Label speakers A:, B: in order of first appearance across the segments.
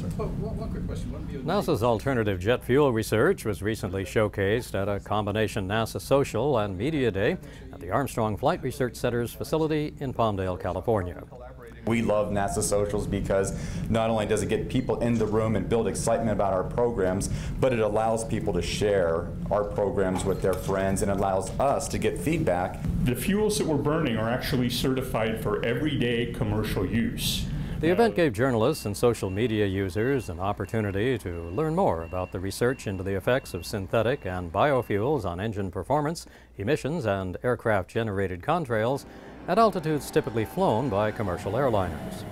A: Yes, sir. Oh, one, one quick question. One
B: NASA's alternative jet fuel research was recently showcased at a combination NASA Social and Media Day at the Armstrong Flight Research Center's facility in Palmdale, California.
C: We love NASA Socials because not only does it get people in the room and build excitement about our programs, but it allows people to share our programs with their friends and allows us to get feedback.
D: The fuels that we're burning are actually certified for everyday commercial use.
B: The event gave journalists and social media users an opportunity to learn more about the research into the effects of synthetic and biofuels on engine performance, emissions, and aircraft generated contrails at altitudes typically flown by commercial airliners.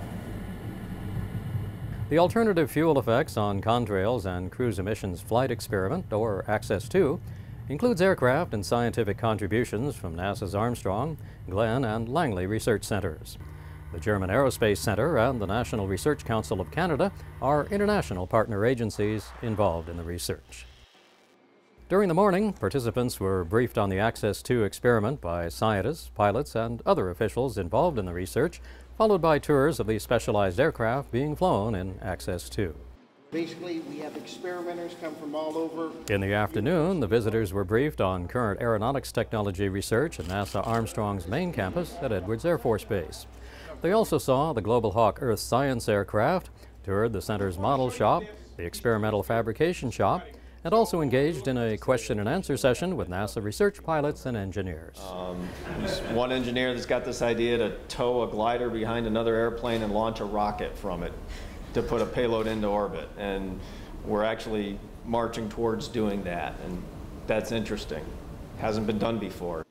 B: The alternative fuel effects on contrails and cruise emissions flight experiment, or Access 2, includes aircraft and scientific contributions from NASA's Armstrong, Glenn, and Langley research centers. The German Aerospace Center and the National Research Council of Canada are international partner agencies involved in the research. During the morning, participants were briefed on the Access 2 experiment by scientists, pilots, and other officials involved in the research, followed by tours of the specialized aircraft being flown in Access 2.
E: Basically, we have experimenters come from all over.
B: In the afternoon, the visitors were briefed on current aeronautics technology research at NASA Armstrong's main campus at Edwards Air Force Base. They also saw the Global Hawk Earth Science aircraft, toured the center's model shop, the experimental fabrication shop, and also engaged in a question and answer session with NASA research pilots and engineers.
F: Um, one engineer that's got this idea to tow a glider behind another airplane and launch a rocket from it to put a payload into orbit. And we're actually marching towards doing that. And that's interesting. Hasn't been done before.